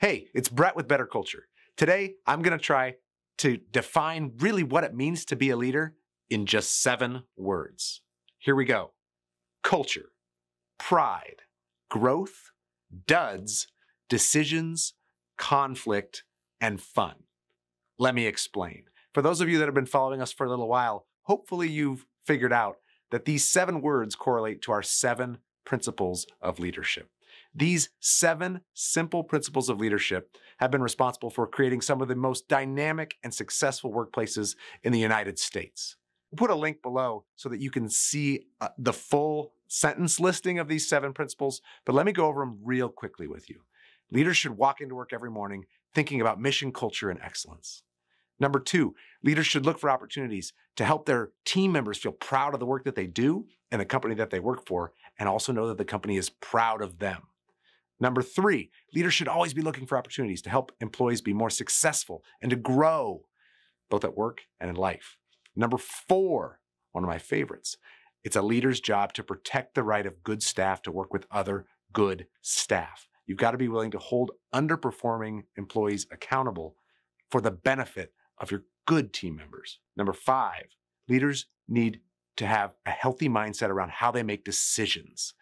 Hey, it's Brett with Better Culture. Today, I'm going to try to define really what it means to be a leader in just seven words. Here we go culture, pride, growth, duds, decisions, conflict, and fun. Let me explain. For those of you that have been following us for a little while, hopefully you've figured out that these seven words correlate to our seven principles of leadership. These seven simple principles of leadership have been responsible for creating some of the most dynamic and successful workplaces in the United States. We'll put a link below so that you can see uh, the full sentence listing of these seven principles, but let me go over them real quickly with you. Leaders should walk into work every morning thinking about mission, culture, and excellence. Number two, leaders should look for opportunities to help their team members feel proud of the work that they do and the company that they work for, and also know that the company is proud of them. Number three, leaders should always be looking for opportunities to help employees be more successful and to grow, both at work and in life. Number four, one of my favorites, it's a leader's job to protect the right of good staff to work with other good staff. You've got to be willing to hold underperforming employees accountable for the benefit of your good team members. Number five, leaders need to have a healthy mindset around how they make decisions.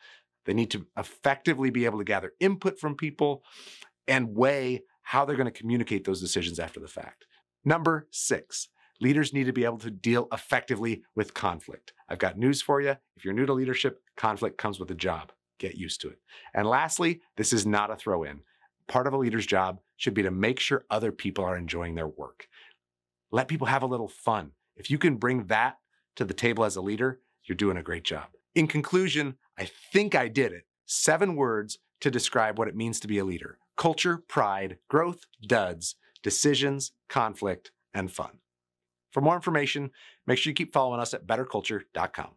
They need to effectively be able to gather input from people and weigh how they're going to communicate those decisions after the fact. Number six, leaders need to be able to deal effectively with conflict. I've got news for you. If you're new to leadership, conflict comes with a job. Get used to it. And lastly, this is not a throw in. Part of a leader's job should be to make sure other people are enjoying their work. Let people have a little fun. If you can bring that to the table as a leader, you're doing a great job. In conclusion, I think I did it. Seven words to describe what it means to be a leader culture, pride, growth, duds, decisions, conflict, and fun. For more information, make sure you keep following us at betterculture.com.